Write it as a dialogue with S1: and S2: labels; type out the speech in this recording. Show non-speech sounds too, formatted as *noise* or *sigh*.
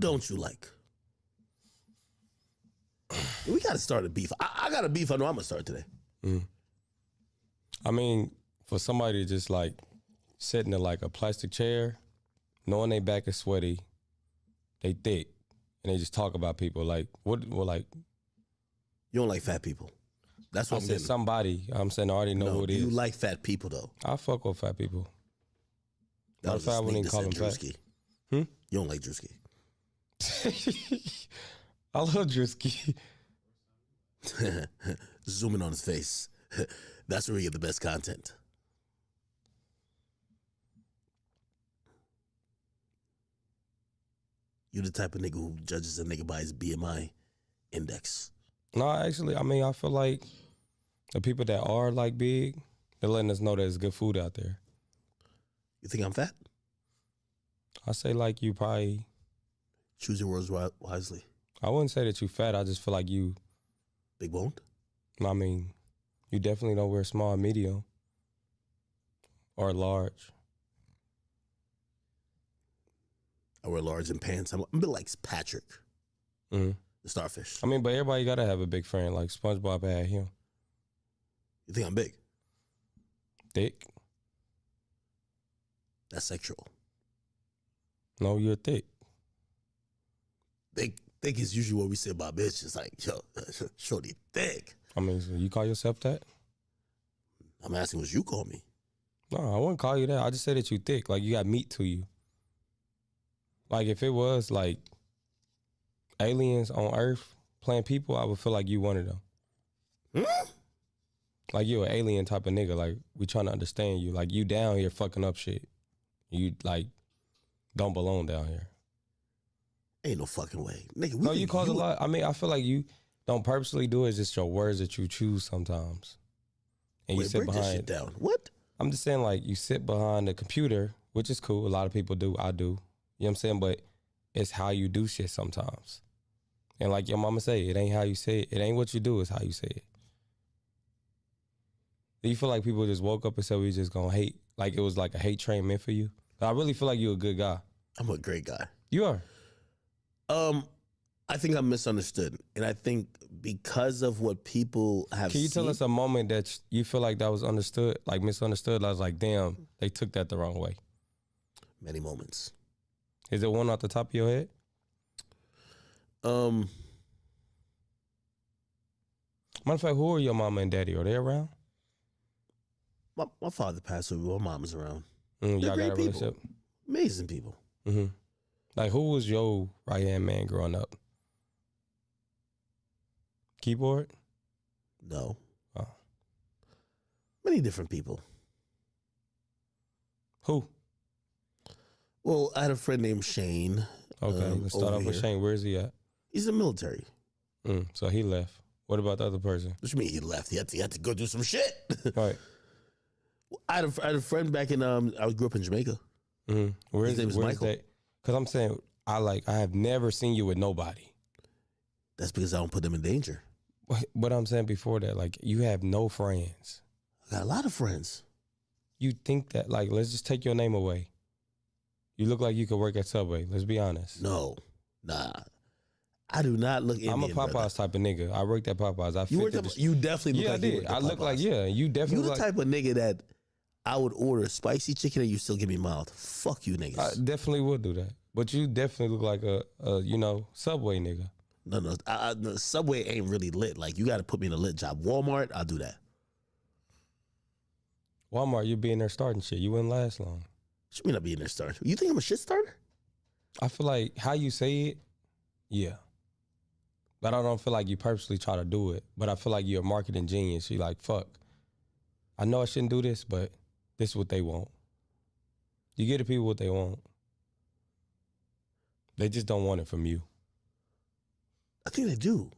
S1: Don't you like? We got to start a beef. I, I got a beef. I know I'm gonna start today.
S2: I mean, for somebody to just like sitting in like a plastic chair, knowing they back is sweaty, they thick, and they just talk about people like what? Well, like
S1: You don't like fat people. That's what
S2: I
S1: I'm
S2: said,
S1: getting.
S2: somebody. I'm saying I already know
S1: no,
S2: who it is.
S1: you like fat people though?
S2: I fuck with fat people.
S1: That
S2: Matter
S1: was
S2: of fact, I wouldn't call
S1: them
S2: fat. Hmm?
S1: You don't like Drewski.
S2: I love Drewski.
S1: Zoom in on his face. *laughs* That's where we get the best content. You the type of nigga who judges a nigga by his BMI index.
S2: No, actually, I mean, I feel like the people that are like big, they're letting us know there's good food out there.
S1: You think I'm fat?
S2: I say like you probably.
S1: Choose your words wi- wisely.
S2: I wouldn't say that you fat. I just feel like you.
S1: Big boned?
S2: I mean, you definitely don't wear small, medium, or large.
S1: I wear large in pants. I'm, a bit like Patrick,
S2: hmm
S1: the starfish.
S2: I mean, but everybody gotta have a big friend. Like SpongeBob had him,
S1: You think I'm big?
S2: thick.
S1: That's sexual.
S2: No, you're thick.
S1: Thick, thick is usually what we say about bitches. Like, yo, *laughs* shorty thick.
S2: I mean, so you call yourself that?
S1: I'm asking what you call me.
S2: No, I wouldn't call you that. I just said that you thick. Like you got meat to you. Like if it was like aliens on Earth playing people, I would feel like you one of them.
S1: Hmm?
S2: Like you an alien type of nigga. Like we trying to understand you. Like you down here fucking up shit. You like don't belong down here.
S1: Ain't no fucking way. Nigga, we
S2: No, you cause a lot. I mean, I feel like you don't purposely do it. It's just your words that you choose sometimes, and you sit
S1: break this shit
S2: behind.
S1: down. What?
S2: I'm just saying, like, you sit behind the computer, which is cool. A lot of people do. I do. You know what I'm saying? But it's how you do shit sometimes. And like your mama say, it ain't how you say it. It ain't what you do, it's how you say it. Do you feel like people just woke up and said we just gonna hate? Like it was like a hate train meant for you? I really feel like you're a good guy.
S1: I'm a great guy.
S2: You are.
S1: Um, I think I'm misunderstood, and I think because of what people have.
S2: Can you tell
S1: seen-
S2: us a moment that you feel like that was understood, like misunderstood? I was like, damn, they took that the wrong way.
S1: many moments?
S2: Is it one off the top of your head?
S1: Um,
S2: Matter of fact, who are your mama and daddy? Are they around?
S1: my, my father passed away. My mom's around.
S2: Mm,
S1: They're
S2: y'all got a
S1: great people. Amazing people.
S2: hmm Like, who was your right hand man growing up? Keyboard?
S1: No.
S2: Oh.
S1: Many different people.
S2: Who?
S1: Well, I had a friend named Shane.
S2: Okay,
S1: Um,
S2: let's start off with
S1: here.
S2: Shane. Where is he at?
S1: He's in the military.
S2: Mm, so he left. What about the other person?
S1: Which mean he left. He had to, he had to go do some shit. *laughs*
S2: right.
S1: I had, a, I had a friend back in um. I grew up in Jamaica.
S2: Mm-hmm. Where
S1: His
S2: is
S1: name is Michael.
S2: that? Because I'm saying I like I have never seen you with nobody.
S1: That's because I don't put them in danger.
S2: What- I'm saying before that, like you have no friends.
S1: I got a lot of friends.
S2: You think that like let's just take your name away. You look like you could work at Subway. Let's be honest.
S1: No, nah. I do not look Indian.
S2: I'm a Popeyes
S1: brother.
S2: type of nigga. I worked at Popeyes. I
S1: You worked
S2: the
S1: up, You definitely look
S2: yeah,
S1: like
S2: I did.
S1: at
S2: I look like yeah. You definitely.
S1: You the
S2: look
S1: type of nigga that I would order spicy chicken and you still give me mild. Fuck you niggas.
S2: I definitely would do that. But you definitely look like a, a you know Subway nigga.
S1: no, no, I, I, no. Subway ain't really lit. Like you got to put me in a lit job. Walmart, I'll do that.
S2: Walmart, you being there starting shit. You wouldn't last long.
S1: Should me not be in there starter. You think I'm a shit starter?
S2: I feel like how you say it, yeah. But I don't feel like you purposely try to do it. But I feel like you're a marketing genius. You're like, fuck. I know I shouldn't do this, but this is what they want. You give the people what they want. They just don't want it from you.
S1: I think they do.